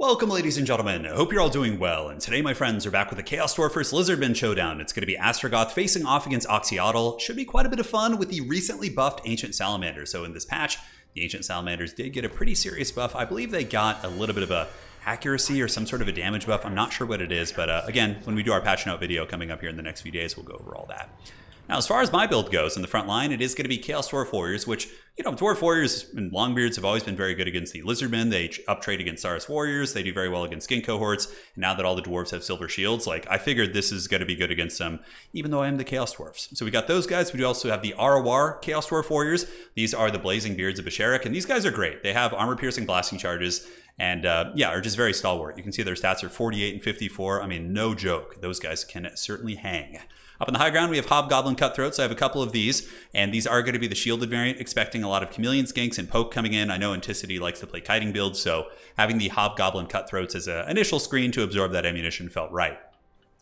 Welcome, ladies and gentlemen. I hope you're all doing well. And today, my friends, are back with the Chaos Dwarf vs. Lizardman showdown. It's going to be Astragoth facing off against Oxyotl. Should be quite a bit of fun with the recently buffed Ancient Salamander. So in this patch, the Ancient Salamanders did get a pretty serious buff. I believe they got a little bit of a accuracy or some sort of a damage buff. I'm not sure what it is, but uh, again, when we do our patch note video coming up here in the next few days, we'll go over all that. Now, as far as my build goes in the front line, it is going to be Chaos Dwarf Warriors, which, you know, Dwarf Warriors and Longbeards have always been very good against the Lizardmen. They uptrade against Saurus Warriors. They do very well against Skink Cohorts. And now that all the Dwarves have Silver Shields, like, I figured this is going to be good against them, even though I am the Chaos Dwarfs. So we got those guys. We do also have the Arawar Chaos Dwarf Warriors. These are the Blazing Beards of Basharak, and these guys are great. They have armor-piercing blasting charges, and uh, yeah, are just very stalwart. You can see their stats are 48 and 54. I mean, no joke. Those guys can certainly hang. Up in the high ground, we have Hobgoblin Cutthroats. I have a couple of these, and these are going to be the shielded variant, expecting a lot of Chameleon Skinks and Poke coming in. I know Anticity likes to play kiting builds, so having the Hobgoblin Cutthroats as an initial screen to absorb that ammunition felt right.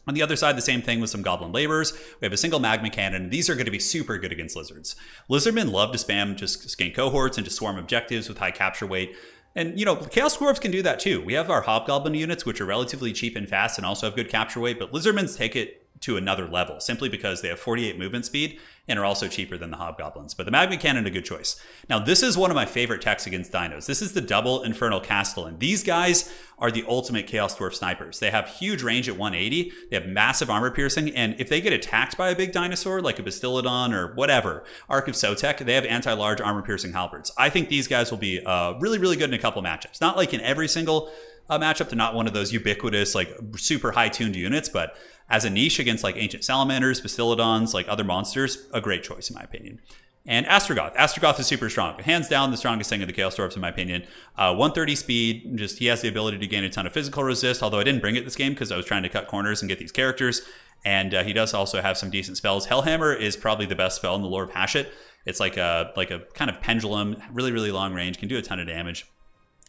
On the other side, the same thing with some Goblin Laborers. We have a single Magma Cannon. These are going to be super good against Lizards. Lizardmen love to spam just skink cohorts and to swarm objectives with high capture weight. And, you know, Chaos Dwarves can do that too. We have our Hobgoblin units, which are relatively cheap and fast and also have good capture weight, but Lizardmen's take it to another level simply because they have 48 movement speed and are also cheaper than the hobgoblins. But the magma cannon a good choice. Now this is one of my favorite techs against dinos. This is the double infernal castellan. These guys are the ultimate chaos dwarf snipers. They have huge range at 180. They have massive armor piercing, and if they get attacked by a big dinosaur like a Bastiladon or whatever, Ark of Sotek, they have anti-large armor piercing halberds. I think these guys will be uh, really really good in a couple matchups. Not like in every single uh, matchup. They're not one of those ubiquitous like super high tuned units, but as a niche against like ancient salamanders, bastiladons, like other monsters, a great choice in my opinion. And Astragoth. Astragoth is super strong. Hands down the strongest thing of the Chaos Dwarfs in my opinion. Uh, 130 speed, just he has the ability to gain a ton of physical resist, although I didn't bring it this game because I was trying to cut corners and get these characters. And uh, he does also have some decent spells. Hellhammer is probably the best spell in the lore of Hashut. It's like a like a kind of pendulum, really, really long range, can do a ton of damage.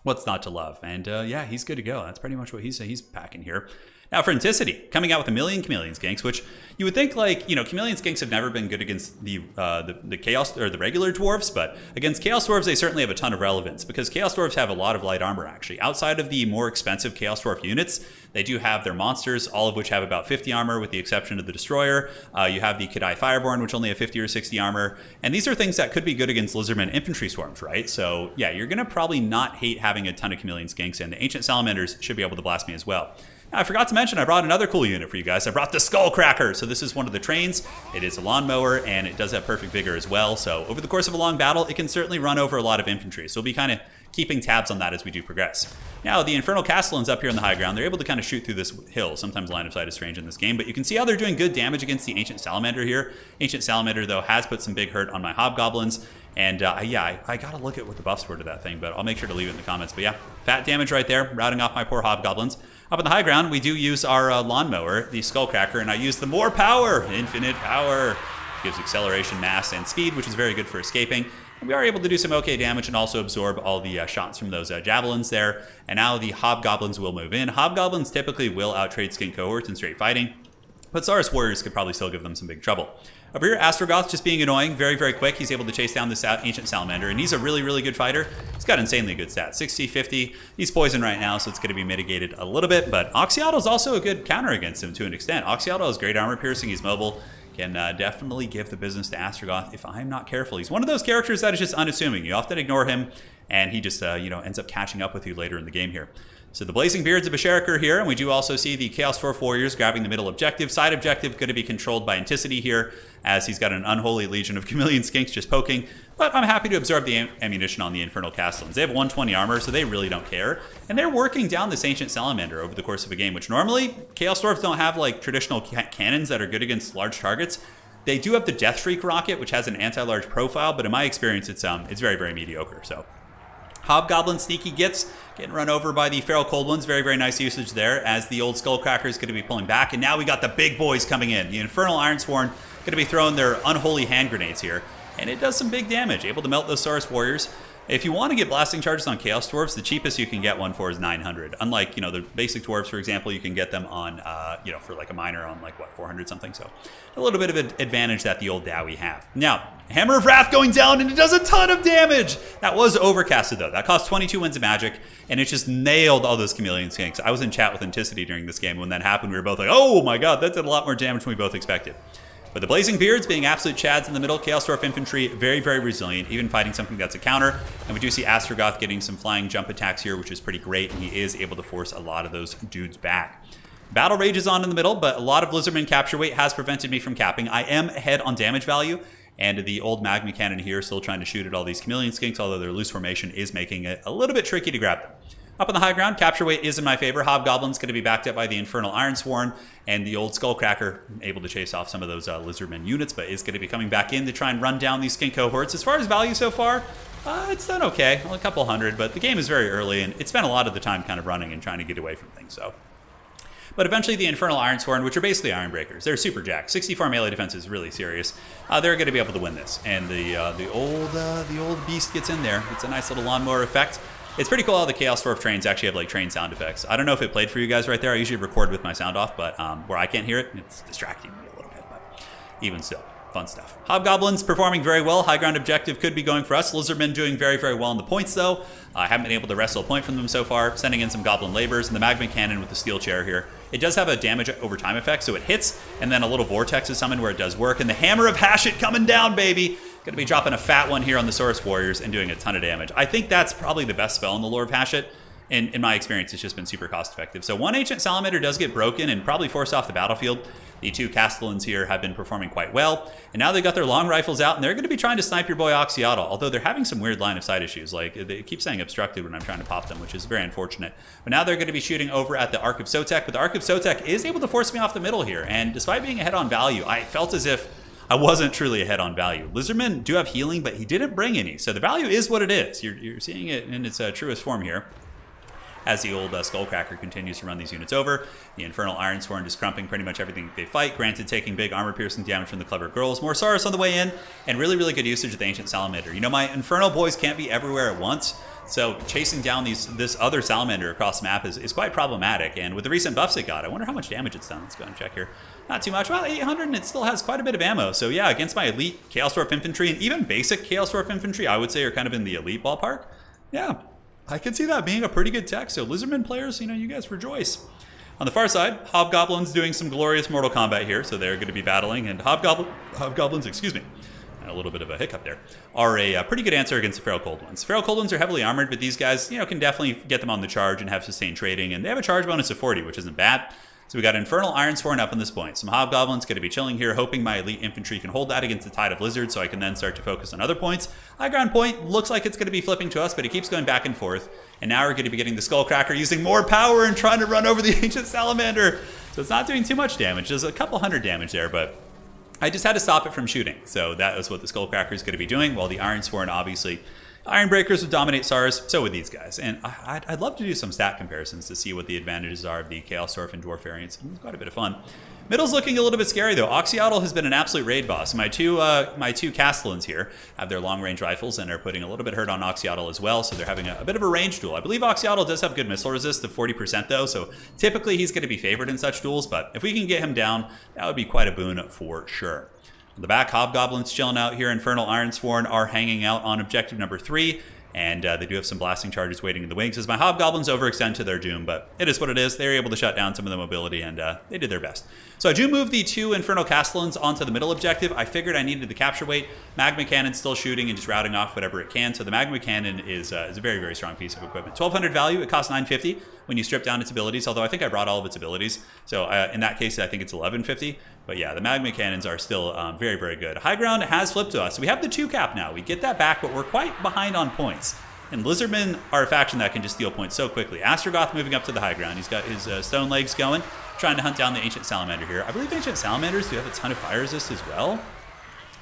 What's not to love? And uh, yeah, he's good to go. That's pretty much what he's he's packing here. Now Franticity coming out with a million Chameleon Skinks, which you would think like, you know, Chameleon Skinks have never been good against the, uh, the, the Chaos or the regular Dwarves, but against Chaos Dwarves they certainly have a ton of relevance because Chaos Dwarves have a lot of light armor actually. Outside of the more expensive Chaos Dwarf units, they do have their monsters, all of which have about 50 armor with the exception of the Destroyer. Uh, you have the K'daai Fireborn, which only have 50 or 60 armor. And these are things that could be good against Lizardmen infantry swarms, right? So yeah, you're going to probably not hate having a ton of Chameleon Skinks, and the Ancient Salamanders should be able to blast me as well. I forgot to mention, I brought another cool unit for you guys. I brought the Skullcracker. So this is one of the trains. It is a lawnmower, and it does have perfect vigor as well. So over the course of a long battle, it can certainly run over a lot of infantry. So we'll be kind of keeping tabs on that as we do progress. Now, the Infernal Castellans up here in the high ground, they're able to kind of shoot through this hill. Sometimes line of sight is strange in this game, but you can see how they're doing good damage against the Ancient Salamander here. Ancient Salamander, though, has put some big hurt on my Hobgoblins. And uh, yeah, I, I, gotta look at what the buffs were to that thing, but I'll make sure to leave it in the comments. But yeah, fat damage right there, routing off my poor Hobgoblins. Up in the high ground, we do use our uh, lawnmower, the Skullcracker, and I use the more power, infinite power. Gives acceleration, mass, and speed, which is very good for escaping. And we are able to do some okay damage and also absorb all the uh, shots from those uh, javelins there. And now the Hobgoblins will move in. Hobgoblins typically will outtrade Skink Cohorts in straight fighting, but Saurus Warriors could probably still give them some big trouble. Over here, Astragoth just being annoying, very, very quick. He's able to chase down this Ancient Salamander, and he's a really, really good fighter. He's got insanely good stats, 60, 50. He's poisoned right now, so it's going to be mitigated a little bit, but Oxyotl is also a good counter against him to an extent. Oxyotl has great armor piercing, he's mobile, can uh, definitely give the business to Astragoth if I'm not careful. He's one of those characters that is just unassuming. You often ignore him, and he just, uh, you know, ends up catching up with you later in the game here. So the Blazing Beards of Basharak are here, and we do also see the Chaos Dwarf Warriors grabbing the middle objective. Side objective going to be controlled by Anticity here, as he's got an unholy legion of Chameleon Skinks just poking. But I'm happy to absorb the am ammunition on the Infernal Castellans. They have 120 armor, so they really don't care. And they're working down this Ancient Salamander over the course of a game, which normally Chaos Dwarfs don't have like traditional ca cannons that are good against large targets. They do have the Death Shriek rocket, which has an anti-large profile, but in my experience, it's um, it's very, very mediocre. So Hobgoblin Sneaky Gits getting run over by the Feral Cold Ones. Very, very nice usage there as the old Skullcracker is going to be pulling back. And now we got the big boys coming in. The Infernal Ironsworn going to be throwing their unholy hand grenades here. And it does some big damage, able to melt those Saurus Warriors. If you want to get blasting charges on Chaos Dwarves, the cheapest you can get one for is 900. Unlike, you know, the basic dwarves, for example, you can get them on, uh, you know, for like a miner on like, what, 400 something. So a little bit of an advantage that the old Dawi have. Now, Hammer of Wrath going down and it does a ton of damage. That was overcasted though. That cost 22 winds of magic and it just nailed all those Chameleon Skinks. I was in chat with Anticity during this game. When that happened, we were both like, oh my god, that did a lot more damage than we both expected. But the Blazing Beards being absolute chads in the middle, Chaos Dwarf Infantry, very, very resilient, even fighting something that's a counter. And we do see Astragoth getting some flying jump attacks here, which is pretty great, and he is able to force a lot of those dudes back. Battle Rage is on in the middle, but a lot of Lizardman capture weight has prevented me from capping. I am ahead on damage value, and the old Magma Cannon here still trying to shoot at all these Chameleon Skinks, although their loose formation is making it a little bit tricky to grab them. Up on the high ground, capture weight is in my favor. Hobgoblin's going to be backed up by the Infernal Ironsworn, and the old Skullcracker able to chase off some of those uh, Lizardmen units, but is going to be coming back in to try and run down these skink cohorts. As far as value so far, uh, it's done okay, well, a couple hundred, but the game is very early, and it spent a lot of the time kind of running and trying to get away from things, so... But eventually the Infernal Ironsworn, which are basically Iron Breakers, they're super jack. 64 melee defense is really serious. Uh, they're going to be able to win this. And the uh, the old uh, the old beast gets in there. It's a nice little lawnmower effect. It's pretty cool how the Chaos Dwarf trains actually have like train sound effects. I don't know if it played for you guys right there. I usually record with my sound off, but um, where I can't hear it, it's distracting me a little bit. But even still, fun stuff. Hobgoblins performing very well. High ground objective could be going for us. Lizardmen doing very, very well in the points though. I uh, haven't been able to wrestle a point from them so far. Sending in some Goblin Labors and the Magma Cannon with the Steel Chair here. It does have a damage over time effect, so it hits, and then a little Vortex is summoned where it does work. And the Hammer of Hashut coming down, baby! Going to be dropping a fat one here on the Saurus Warriors and doing a ton of damage. I think that's probably the best spell in the lore of Hashut. In, in my experience, it's just been super cost effective. So one Ancient Salamander does get broken and probably forced off the battlefield. The two Castellans here have been performing quite well. And now they've got their long rifles out, and they're going to be trying to snipe your boy Oxyotl, although they're having some weird line of sight issues. Like, they keep saying obstructed when I'm trying to pop them, which is very unfortunate. But now they're going to be shooting over at the Ark of Sotek, but the Ark of Sotek is able to force me off the middle here. And despite being ahead on value, I felt as if I wasn't truly ahead on value. Lizardmen do have healing, but he didn't bring any. So the value is what it is. You're, you're seeing it in its uh, truest form here. As the old uh, Skullcracker continues to run these units over, the Infernal iron Ironsworn just crumping pretty much everything they fight. Granted, taking big armor-piercing damage from the Clever Girls. More Saurus on the way in, and really, really good usage of the Ancient Salamander. You know, my Infernal boys can't be everywhere at once, so chasing down these this other salamander across the map is, is quite problematic. And with the recent buffs it got, I wonder how much damage it's done. Let's go and check here. Not too much. Well, 800, and it still has quite a bit of ammo. So yeah, against my elite Chaos Dwarf infantry and even basic Chaos Dwarf infantry, I would say are kind of in the elite ballpark. Yeah, I can see that being a pretty good tech. So Lizardman players, you know, you guys rejoice. On the far side, Hobgoblins doing some glorious Mortal Kombat here, so they're going to be battling, and Hobgoblin, Hobgoblins, excuse me, a little bit of a hiccup there, are a, a, pretty good answer against the Feral Cold Ones. Feral Cold Ones are heavily armored, but these guys, you know, can definitely get them on the charge and have sustained trading, and they have a charge bonus of 40, which isn't bad. So we got Infernal Ironsworn up on this point. Some Hobgoblins going to be chilling here, hoping my elite infantry can hold that against the Tide of Lizards so I can then start to focus on other points. High ground point looks like it's going to be flipping to us, but it keeps going back and forth. And now we're going to be getting the Skullcracker using more power and trying to run over the Ancient Salamander. So it's not doing too much damage. There's a couple hundred damage there, but I just had to stop it from shooting. So that was what the Skullcracker is going to be doing, while the Ironsworn obviously Iron Breakers would dominate Saurus, so would these guys. And I'd, I'd, love to do some stat comparisons to see what the advantages are of the Chaos Dwarf and Dwarf variants. It's quite a bit of fun. Middle's looking a little bit scary though. Oxyotl has been an absolute raid boss. My two uh, my two Castellans here have their long range rifles and are putting a little bit hurt on Oxyotl as well, so they're having a, a bit of a range duel. I believe Oxyotl does have good missile resist of 40% though, so typically he's going to be favored in such duels, but if we can get him down, that would be quite a boon for sure. The back, Hobgoblins chilling out here. Infernal Ironsworn are hanging out on objective number three and uh, they do have some blasting charges waiting in the wings as my hobgoblins overextend to their doom, but it is what it is. They were able to shut down some of the mobility, and uh, they did their best. So I do move the two Infernal Castellans onto the middle objective. I figured I needed the capture weight. Magma Cannon still shooting and just routing off whatever it can. So the Magma Cannon is, uh, is a very, very strong piece of equipment. 1200 value, it costs 950 when you strip down its abilities, although I think I brought all of its abilities. So uh, in that case, I think it's 1150. But yeah, the Magma Cannons are still um, very, very good. High Ground has flipped to us. We have the two cap now. We get that back, but we're quite behind on points. And Lizardmen are a faction that can just steal points so quickly. Astragoth moving up to the high ground. He's got his uh, stone legs going, trying to hunt down the Ancient Salamander here. I believe Ancient Salamanders do have a ton of fire resist as well.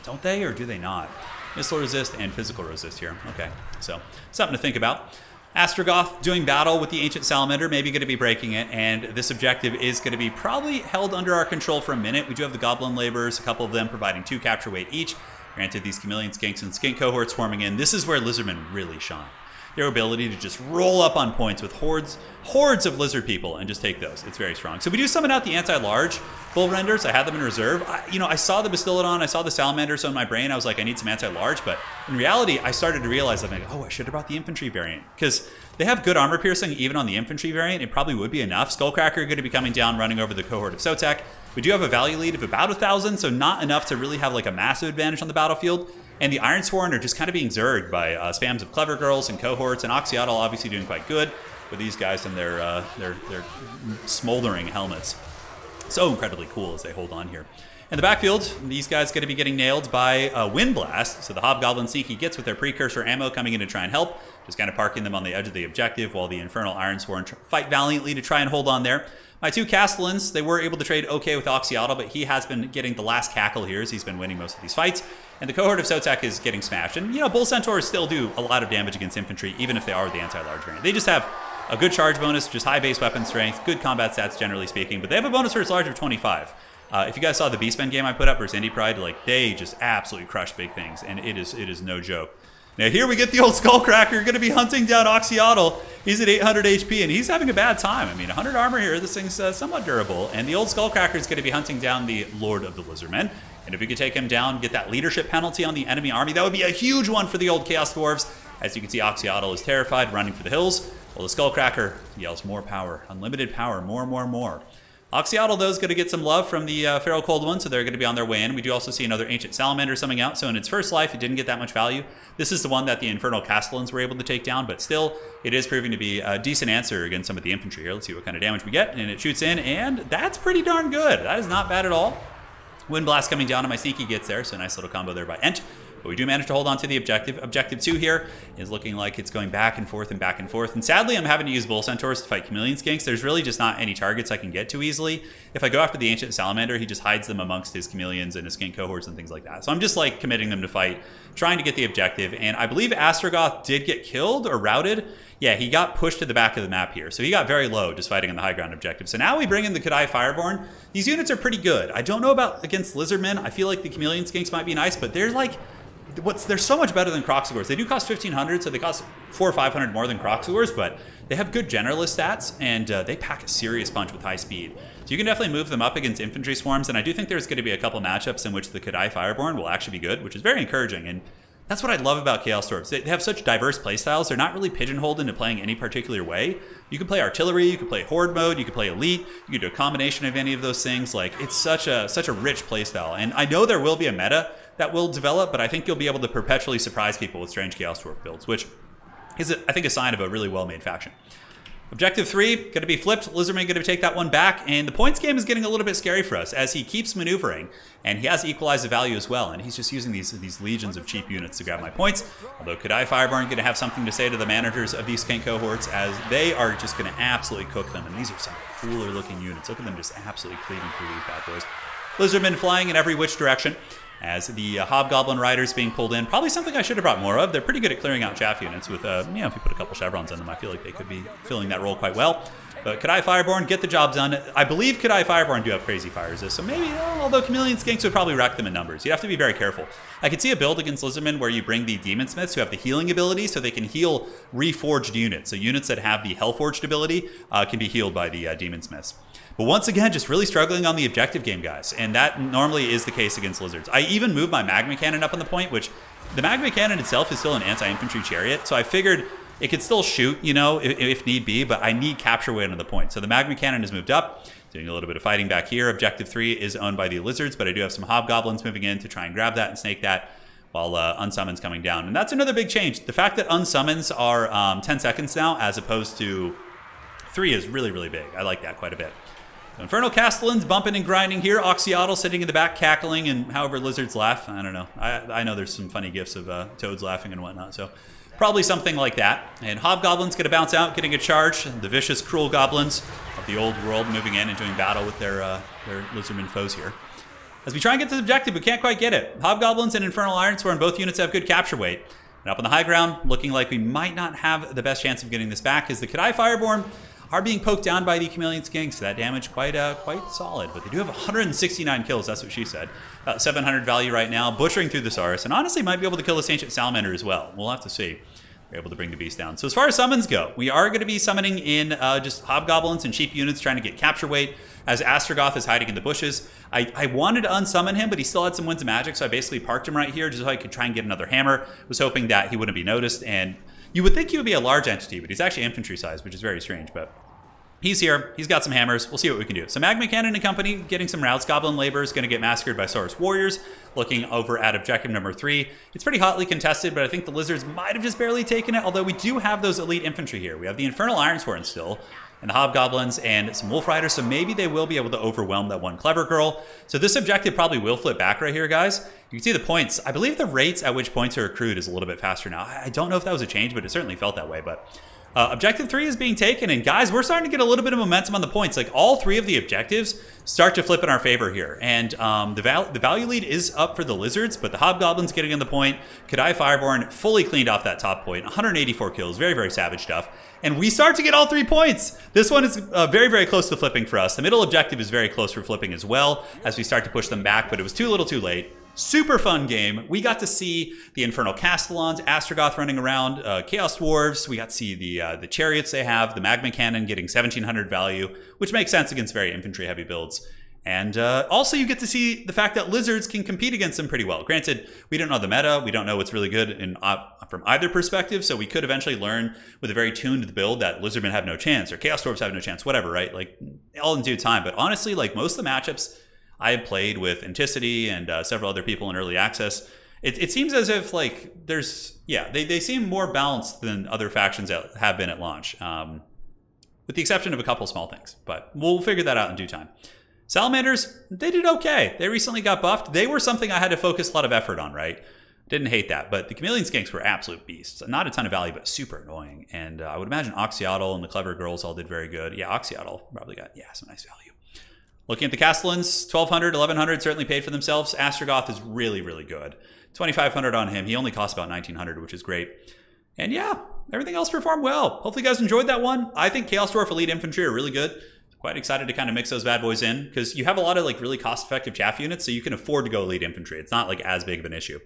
Don't they, or do they not? Missile resist and physical resist here. Okay, so something to think about. Astragoth doing battle with the Ancient Salamander, maybe going to be breaking it, and this objective is going to be probably held under our control for a minute. We do have the Goblin Laborers, a couple of them providing two capture weight each. Granted, these Chameleon Skinks and Skink cohorts forming in, this is where Lizardmen really shine their ability to just roll up on points with hordes hordes of lizard people and just take those. It's very strong. So we do summon out the anti-large bull renders. I had them in reserve. I, you know, I saw the Bastiladon, I saw the Salamander, so in my brain I was like, I need some anti-large. But in reality, I started to realize I'm like, oh, I should have brought the infantry variant because they have good armor piercing even on the infantry variant. It probably would be enough. Skullcracker going to be coming down, running over the cohort of Sotek. We do have a value lead of about a thousand, so not enough to really have like a massive advantage on the battlefield. And the Ironsworn are just kind of being zerged by uh, spams of Clever Girls and cohorts, and Oxyotl obviously doing quite good with these guys and their, uh, their, their smoldering helmets. So incredibly cool as they hold on here. In the backfield, these guys going to be getting nailed by a Wind Blast. So the Hobgoblin Sneaky Gits with their precursor ammo coming in to try and help, just kind of parking them on the edge of the objective while the Infernal Ironsworn fight valiantly to try and hold on there. My two Castellans, they were able to trade okay with Oxyotl, but he has been getting the last cackle here as he's been winning most of these fights. And the cohort of Sotek is getting smashed. And, you know, Bull Centaurs still do a lot of damage against infantry, even if they are the anti-large variant. They just have a good charge bonus, just high base weapon strength, good combat stats generally speaking, but they have a bonus for its large of 25. Uh, if you guys saw the Beastmen game I put up versus Indie Pride, like they just absolutely crush big things, and it is it is no joke. Now here we get the old Skullcracker going to be hunting down Oxyotl. He's at 800 HP and he's having a bad time. I mean, 100 armor here. This thing's uh, somewhat durable. And the old Skullcracker is going to be hunting down the Lord of the Lizardmen. And if we could take him down, get that leadership penalty on the enemy army, that would be a huge one for the old Chaos Dwarves. As you can see, Oxyotl is terrified, running for the hills. While the Skullcracker yells more power, unlimited power, more, more, more. Oxyotl, though, is going to get some love from the uh, Feral Cold One, so they're going to be on their way in. We do also see another Ancient Salamander coming out, so in its first life, it didn't get that much value. This is the one that the Infernal Castellans were able to take down, but still, it is proving to be a decent answer against some of the infantry here. Let's see what kind of damage we get, and it shoots in, and that's pretty darn good. That is not bad at all. Wind Blast coming down, and my Sneaky Gits there, so nice little combo there by Ent. But we do manage to hold on to the objective. Objective two here is looking like it's going back and forth and back and forth. And sadly, I'm having to use Bull Centaurs to fight Chameleon Skinks. There's really just not any targets I can get to easily. If I go after the Ancient Salamander, he just hides them amongst his Chameleons and his Skink cohorts and things like that. So I'm just like committing them to fight, trying to get the objective. And I believe Astragoth did get killed or routed. Yeah, he got pushed to the back of the map here. So he got very low just fighting on the high ground objective. So now we bring in the K'daai Fireborn. These units are pretty good. I don't know about against Lizardmen. I feel like the Chameleon Skinks might be nice, but they're like what's they're so much better than Kroxigors. They do cost 1500, so they cost four or 500 more than Kroxigors, but they have good generalist stats and uh, they pack a serious punch with high speed. So you can definitely move them up against infantry swarms, and I do think there's going to be a couple matchups in which the K'daai Fireborn will actually be good, which is very encouraging. And that's what I love about Chaos Dwarves. They have such diverse playstyles. They're not really pigeonholed into playing any particular way. You can play artillery, you can play horde mode, you can play elite, you can do a combination of any of those things. Like it's such a such a rich playstyle. And I know there will be a meta that will develop, but I think you'll be able to perpetually surprise people with strange Chaos Dwarf builds, which is, I think, a sign of a really well-made faction. Objective three, going to be flipped. Lizardman going to take that one back, and the points game is getting a little bit scary for us as he keeps maneuvering, and he has equalized the value as well, and he's just using these these legions of cheap units to grab my points. Although K'daai Fireborn going to have something to say to the managers of these skink cohorts as they are just going to absolutely cook them, and these are some cooler looking units. Look at them just absolutely cleaving through these bad boys. Lizardmen flying in every which direction as the uh, Hobgoblin Riders being pulled in. Probably something I should have brought more of. They're pretty good at clearing out chaff units with, uh, you know, if you put a couple chevrons on them, I feel like they could be filling that role quite well. But K'daai Fireborn, get the job done. I believe K'daai Fireborn do have crazy fire resist, so maybe, although Chameleon Skinks would probably wreck them in numbers. You'd have to be very careful. I could see a build against Lizardmen where you bring the Demon Smiths who have the healing ability so they can heal reforged units. So units that have the Hellforged ability uh, can be healed by the uh, Demon Smiths. But once again, just really struggling on the objective game, guys. And that normally is the case against lizards. I even moved my magma cannon up on the point, which the magma cannon itself is still an anti-infantry chariot. So I figured it could still shoot, you know, if, if, need be, but I need capture weight on the point. So the magma cannon is moved up, doing a little bit of fighting back here. Objective three is owned by the lizards, but I do have some hobgoblins moving in to try and grab that and snake that while uh, unsummons coming down. And that's another big change. The fact that unsummons are um, 10 seconds now as opposed to three is really, really big. I like that quite a bit. Infernal Castellans bumping and grinding here. Oxyotl sitting in the back cackling and however lizards laugh. I don't know. I, I know there's some funny gifs of uh, toads laughing and whatnot. So probably something like that. And Hobgoblins going to bounce out, getting a charge. The vicious, cruel goblins of the old world moving in and doing battle with their, uh, their lizardmen foes here. As we try and get the objective, we can't quite get it. Hobgoblins and Infernal Ironsworn both units have good capture weight. And up on the high ground, looking like we might not have the best chance of getting this back, is the K'daai Fireborn are being poked down by the Chameleon Skinks. So that damage quite uh, quite solid. But they do have 169 kills. That's what she said. About 700 value right now, butchering through the Saurus, and honestly might be able to kill this Ancient Salamander as well. We'll have to see. We're able to bring the beast down. So as far as summons go, we are going to be summoning in uh, just hobgoblins and cheap units trying to get capture weight as Astragoth is hiding in the bushes. I, I wanted to unsummon him, but he still had some winds of magic, so I basically parked him right here just so I could try and get another hammer. Was hoping that he wouldn't be noticed, and you would think he would be a large entity, but he's actually infantry size, which is very strange, but He's here. He's got some hammers. We'll see what we can do. So Magma Cannon and company getting some routes. Goblin Labor is going to get massacred by Saurus Warriors. Looking over at objective number three. It's pretty hotly contested, but I think the Lizards might have just barely taken it, although we do have those elite infantry here. We have the Infernal Ironsworn still, and the Hobgoblins and some Wolf Riders, so maybe they will be able to overwhelm that one Clever Girl. So this objective probably will flip back right here, guys. You can see the points. I believe the rates at which points are accrued is a little bit faster now. I don't know if that was a change, but it certainly felt that way, but... Uh, objective three is being taken, and guys, we're starting to get a little bit of momentum on the points. Like all three of the objectives start to flip in our favor here, and um, the, val the value lead is up for the lizards, but the hobgoblins getting on the point. K'daai Fireborn fully cleaned off that top point, 184 kills, very very savage stuff, and we start to get all three points. This one is uh, very very close to flipping for us. The middle objective is very close for flipping as well as we start to push them back, but it was too little, too late. Super fun game. We got to see the Infernal Castellans, Astragoth running around, uh, Chaos Dwarves. We got to see the uh, the chariots they have, the Magma Cannon getting 1700 value, which makes sense against very infantry heavy builds. And uh, also, you get to see the fact that lizards can compete against them pretty well. Granted, we don't know the meta. We don't know what's really good in, uh, from either perspective. So we could eventually learn with a very tuned build that lizardmen have no chance or chaos dwarves have no chance, whatever, right? Like all in due time. But honestly, like most of the matchups I played with Anticity and uh, several other people in early access. It, it, seems as if like there's yeah they, they seem more balanced than other factions that have been at launch, um, with the exception of a couple small things. But we'll figure that out in due time. Salamanders they did okay. They recently got buffed. They were something I had to focus a lot of effort on. Right. Didn't hate that, but the Chameleon Skinks were absolute beasts. Not a ton of value, but super annoying. And uh, I would imagine Oxyotl and the Clever Girls all did very good. Yeah, Oxyotl probably got, yeah, some nice value. Looking at the Castellans, 1200, 1100 certainly paid for themselves. Astragoth is really, really good. 2500 on him. He only costs about 1900, which is great. And yeah, everything else performed well. Hopefully you guys enjoyed that one. I think Chaos Dwarf Elite Infantry are really good. Quite excited to kind of mix those bad boys in because you have a lot of like really cost-effective chaff units, so you can afford to go Elite Infantry. It's not like as big of an issue.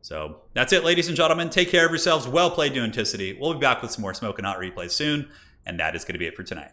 So that's it, ladies and gentlemen. Take care of yourselves. Well played, Anticity. We'll be back with some more Smoke and Hot replays soon, and that is going to be it for tonight.